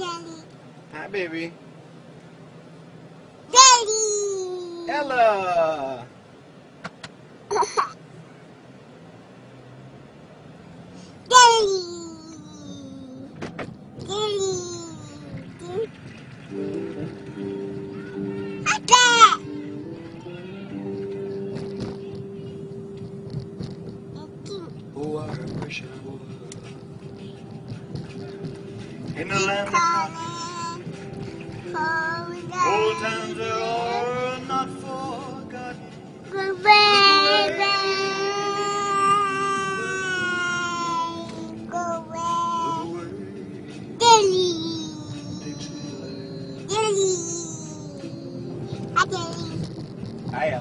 Daddy. Hi, baby. Daddy. Ella. in the land of promise. Old times are not forgotten. Goodbye. Goodbye. Goodbye. Dilly. Dilly. Dilly.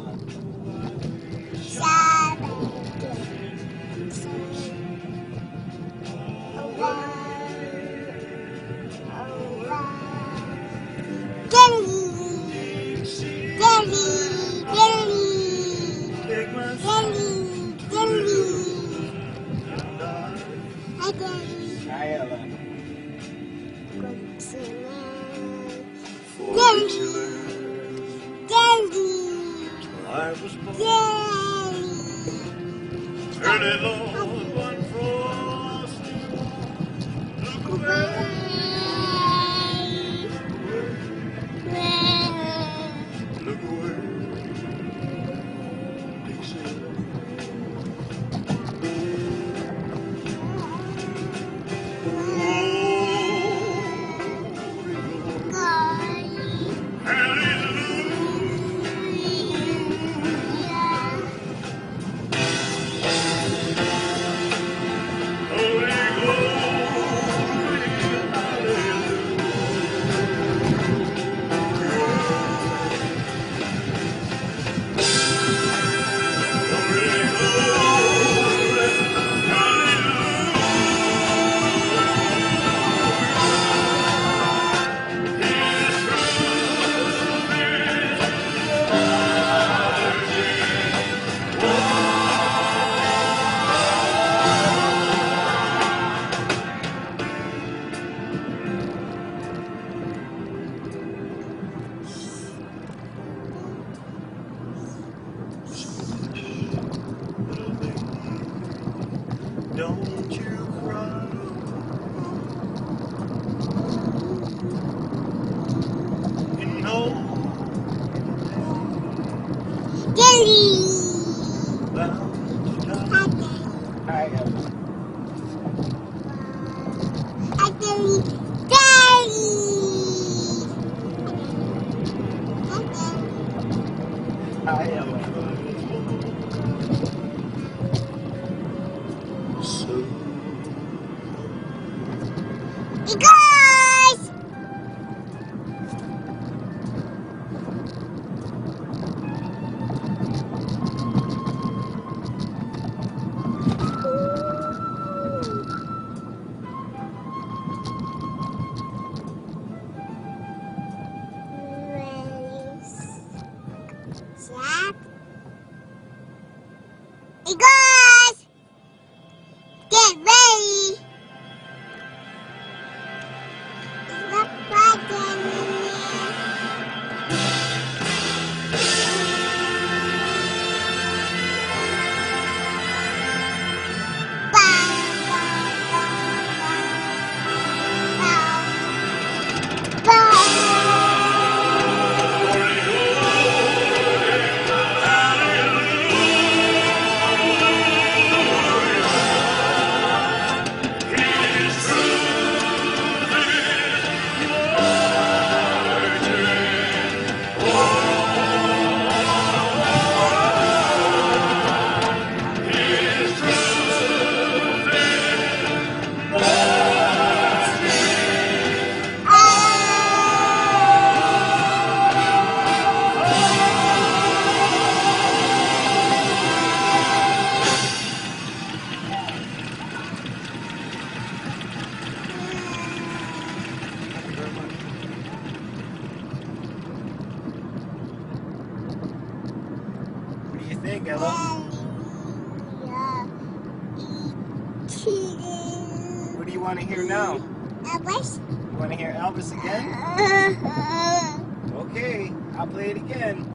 Daddy. Daddy. Daddy. Early Lord. Daddy, Daddy. I am. So. What do you want to hear now? Elvis? You want to hear Elvis again? Okay, I'll play it again.